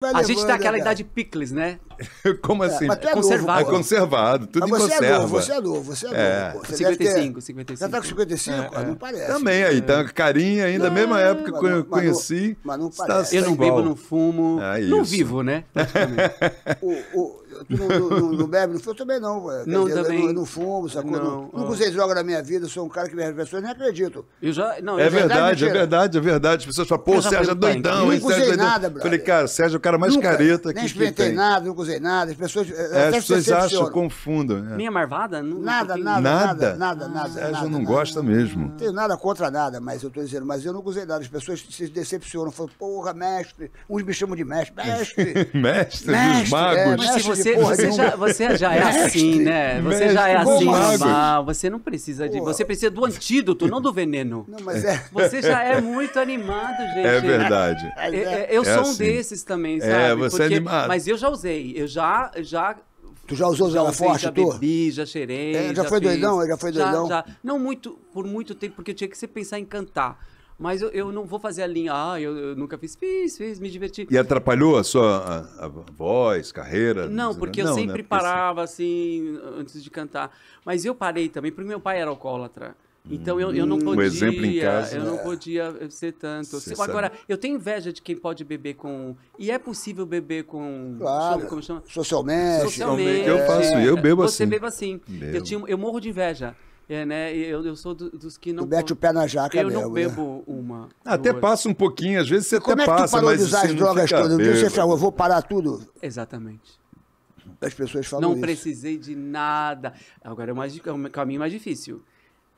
Vai A gente tá aquela cara. idade picles, né? Como assim? mas tu é conservado. É novo, pô. conservado, tudo Mas em você é conserva. novo, você é novo, você é novo. É. pô. Você deve ter- 55, 55. Já tá com 55? Ah, Não parece. Também aí, tá carinha ainda, mesma época que não- eu mas não- conheci. mas não está parece. Eu não igual. bebo, não fumo. É não vivo, né? praticamente. O, o, tu não, não, não, não bebe, não fumo? Eu também não. Quer Não, dizer, eu também. Eu não fumo, sacou? Não, Não, nunca usei droga na minha vida, sou um cara que as pessoas nem acreditam. Eu já. Não, É verdade, é verdade, é verdade. As pessoas falam, pô, Sérgio é doidão, Sérgio é usei nada, brother. Falei, cara, Sérgio é o cara mais Nunca, careta Nem que, que experimentei nada, nunca usei nada. As pessoas. É, até as pessoas acham, decepcionam. confundem. é. Minha marvada? Não, Nada, não nada, Nada? nada, nada, nada. Sérgio nada, não nada. gosta mesmo. Não tenho nada contra nada, mas eu tô dizendo, mas eu nunca usei nada. As pessoas se decepcionam. Falam, porra, mestre. Uns me chamam de mestre. Mestre! Mestre, Mestre, dos magos. é, Mas se você, porra você, já, você já é assim, né? Você já é assim normal. Você não precisa de. Você precisa do antídoto, não do veneno. Não, mas é. Você já é muito animado, gente. É verdade. É- é- é- Eu É sou um assim. desses também, É, sabe? você é animado. Mas eu já usei. Eu já. já Tu já usou já usei, Forte, já tu? bebi, já cheirei. É, já foi fiz. doidão? Já foi doidão? Já, Não muito, por muito tempo, porque eu tinha que se pensar em cantar. Mas eu, eu não vou fazer a linha, ah, eu, eu nunca fiz, fiz, fiz, me diverti. E atrapalhou a sua a- a voz, carreira? Não, porque eu Não, né? sempre Porque parava assim antes de cantar. Mas eu parei também, porque meu pai era alcoólatra. Então eu, eu não Hum, podia. um exemplo em casa. Eu não podia ser tanto. Você Agora, eu tenho inveja de quem pode beber com. E é possível beber com. Claro. chama- como chama? Socialmente. Socialmente. Eu faço, eu bebo Você assim. bebe assim. Bebo. Eu, tinha, eu morro de inveja. É, né? Eu, eu sou do- dos que não. Tu mete o pé na jaca eu mesmo, não né? bebo uma. Até duas. passa um pouquinho, às vezes você Como até é que tu passa, parou mas de usar você as não drogas todas? Dia você falou, eu vou parar tudo. Exatamente. As pessoas falam Não isso. precisei de nada. Agora é, o mais, é o caminho mais difícil.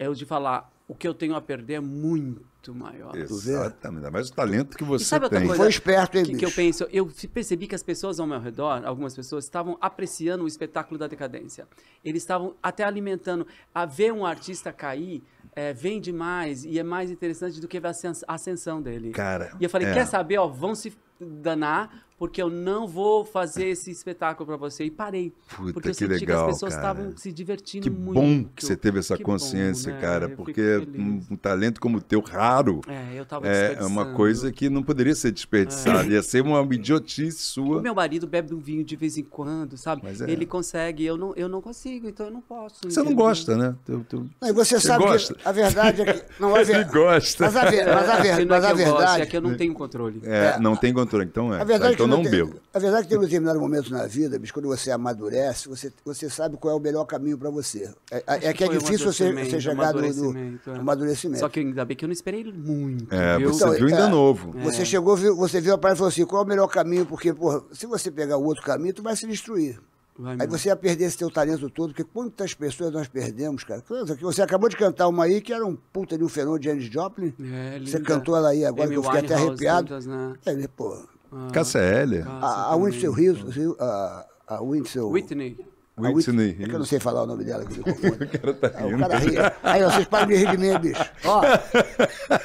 É o de falar, o que eu tenho a perder é muito maior. Exatamente, ainda mais o talento que você sabe outra tem. coisa? Foi esperto, hein, que, que eu penso, eu percebi que as pessoas ao meu redor, algumas pessoas, estavam apreciando o espetáculo da decadência. Eles estavam até alimentando. A ver um artista cair é, vende mais e é mais interessante do que ver a ascens- a ascensão dele. Cara, E eu falei, é. quer saber, ó, vão se danar, porque eu não vou fazer esse espetáculo pra você. E parei. Puta, porque eu que senti legal, que as pessoas cara. estavam se divertindo Que muito. bom que você teve essa Que bom, consciência, né? cara, Eu porque feliz. um, um talento como o teu, raro, É, eu tava é, é uma coisa que não poderia ser desperdiçada. Ia ser uma idiotice O sua. meu marido bebe um vinho de vez em quando, sabe? Mas é. Ele consegue, eu não, eu não consigo, então eu não posso. Você não gosta, né? Tu- tu- Não, e você Você sabe gosta? que a verdade é que... Não, a Ele ver... gosta. Mas a, ver... mas a, ver... É mas a que eu gosto, verdade... é que eu não tenho controle. É, não tem controle, então é. A verdade então é que não tem, bebo. A verdade é que tem um determinado momento na vida, bicho, quando você amadurece, você, você sabe qual é o melhor caminho para você. É, é Acho que é difícil você, você chegar no, é. amadurecimento. Só que ainda bem que eu não esperei muito. É, viu? você Então, viu ainda é, novo. Você chegou, viu, você viu a parada e falou assim, qual é o melhor caminho? Porque, porra, se você pegar o outro caminho, tu vai se destruir. Vai Aí você ia perder esse teu talento todo, porque quantas pessoas nós perdemos, cara. Coisa que Você acabou de cantar uma aí que era um puta de um fenômeno de Janis Joplin. É, você cantou ela aí agora, Amy que eu fiquei até arrepiado. tantas, né? É, pô, KCL. a, a Windsor a, a Windsor... Whitney. A Whitney É que eu não sei falar o nome dela. Que me. O cara tá Ah, o rindo. cara ri. Aí, vocês param de rir de mim, bicho. Ó,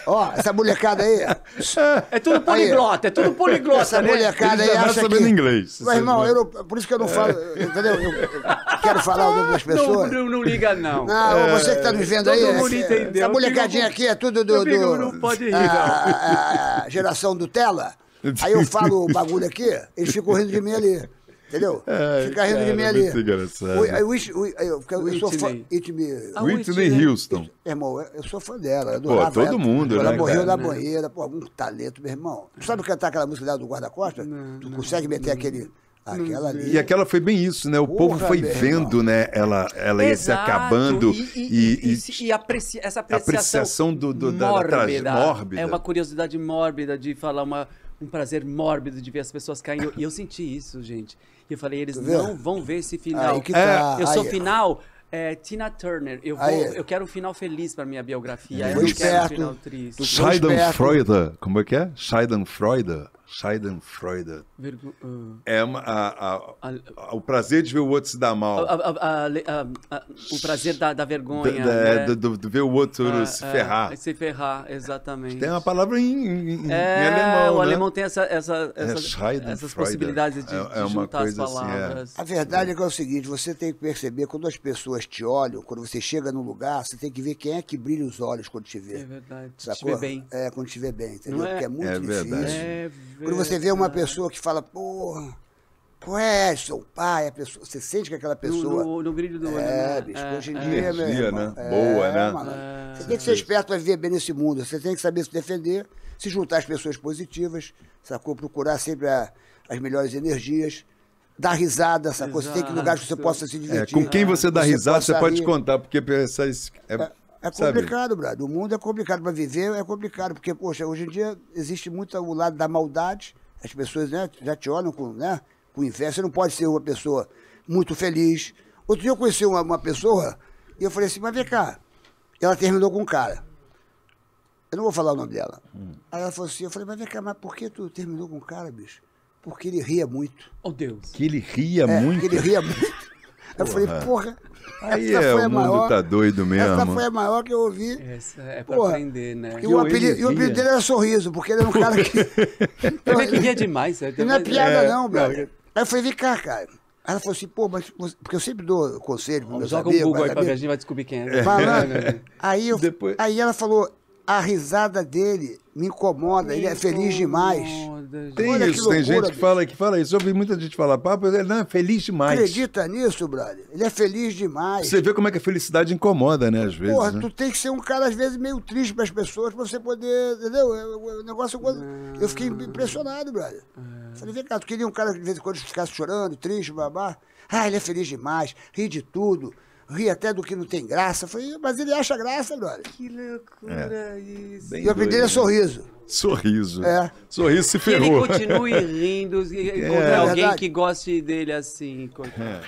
ó, essa molecada aí. É tudo poliglota, é tudo poliglota, Essa né? molecada aí acha sabendo que... inglês. Mas, irmão, eu não- por isso que eu não falo, entendeu? Eu, eu quero falar o nome das Não, pessoas. não, não liga, não. Não, você que está nos vendo aí. todo é mundo entendeu. Essa molecadinha aqui é tudo do. Amigo, do não pode rir, a, não. a- a geração do Tela. Aí eu falo o bagulho aqui, eles ficam rindo de mim ali. Entendeu? Ai, Fica rindo de cara, mim ali. muito engraçado. Ui, Eu, wish- eu, eu sou fã. Whitney. Ah, Whitney Whitney. Houston. Irmão, eu eu sou fã dela. Eu adorava todo ela. mundo, Ela né, morreu cara? na banheira, pô, algum talento, meu irmão. Tu sabe cantar aquela música dela do guarda-costas? Tu consegue meter aquele. Aquela ali. E aquela foi bem isso, né? O Porra, povo foi vendo, né? Ela, ela ia se acabando E, e, e, e, e apreci- essa apreciação, apreciação do- do- da- da trage- mórbida. É uma curiosidade mórbida de falar uma, um prazer mórbido de ver as pessoas caindo. E eu senti isso, gente. E eu falei, eles vê? não vão ver esse final. Tá, eu sou aí. final. é, Tina Turner, eu, vou, Aí. eu quero um final feliz pra minha biografia. Eu não quero um final triste. Schadenfreude. Como é que é? Schadenfreude. Schadenfreude. Vergo- ah, É uma, a- a- a- a- o prazer de ver o outro se dar mal. a- a- a- a- a- o prazer da, da vergonha. da- é, né? do, do- do ver o outro Ah, se é, ferrar. Se ferrar, exatamente. Tem uma palavra em, em- em É, alemão, o né? alemão tem essa, essa, É essas, Schadenfreude. essas possibilidades de, É- de é uma juntar coisa as assim, é. palavras. A verdade é que é o seguinte, você tem que perceber, quando as pessoas te olham, quando você chega num lugar, você tem que ver quem é que brilha os olhos quando te vê. É verdade. Sacou? estiver bem. É, quando te vê bem, entendeu? É? Porque é muito É difícil. verdade. É Quando você vê uma pessoa que fala, porra, qual é Edson? Pai, a pessoa, você sente que aquela pessoa. No, no, no brilho do olho. É, né? bicho, É, hoje em é. dia, meu Energia, irmão, né? Boa, né? mano. É. Você tem que ser esperto para viver bem nesse mundo. Você tem que saber se defender, se juntar às pessoas positivas, sacou? Procurar sempre a- as melhores energias, dar risada, sacou? Você tem que ir em lugares que você possa se É, divertir. com quem você dá risada, você pode rir. contar, porque essas. É, É sabe? complicado, brother. O mundo é complicado para viver, é complicado, porque, poxa, hoje em dia existe muito o lado da maldade. As pessoas né, já te olham com, né, com inveja. Você não pode ser uma pessoa muito feliz. Outro dia eu conheci uma, uma pessoa e eu falei assim, mas vem cá. Ela terminou com um cara. Eu não vou falar o nome dela. Hum. Aí ela falou assim, eu falei, mas vem cá, mas por que tu terminou com um cara, bicho? Porque ele ria muito. Oh, Deus. Que ele ria É, muito. porque ele ria muito. Eu falei, porra, Aí essa é, foi o a mundo maior. tá doido Essa mesmo. foi a maior que eu ouvi. Essa é pra Porra. aprender, né? E o, ele apelido, e o apelido dele era Sorriso, porque ele era um cara que. Vê que ria demais, certo? Não é piada, É, não, brother. Aí eu falei, vem cá, cara. Aí ela falou assim, pô, mas. você- Porque eu sempre dou conselho para meus Joga amigos. um Google aí pra ver, a gente vai descobrir quem é. Falando. Aí, eu, Depois- aí ela falou, a risada dele me incomoda, ele é feliz demais. Gente. Tem Olha que isso, tem loucura, gente que fala, que fala isso. Eu ouvi muita gente falar, papo, ele não, é feliz demais. Acredita nisso, brother? Ele é feliz demais. Você vê como é que a felicidade incomoda, né, às vezes. Porra, né? tu tem que ser um cara, às vezes, meio triste para as pessoas, pra você poder. Entendeu? O o negócio. Eu fiquei impressionado, brother. Falei, vem cá, tu queria um cara que de vez em quando ficasse chorando, triste, babá. Ah, ele é feliz demais, ri de tudo, ri até do que não tem graça. Falei, mas ele acha graça, brother. Que loucura isso. Bem E o apelido é sorriso. Sorriso. É. Sorriso se Que ele ferrou. continue rindo, e encontre É. alguém que goste dele assim. É.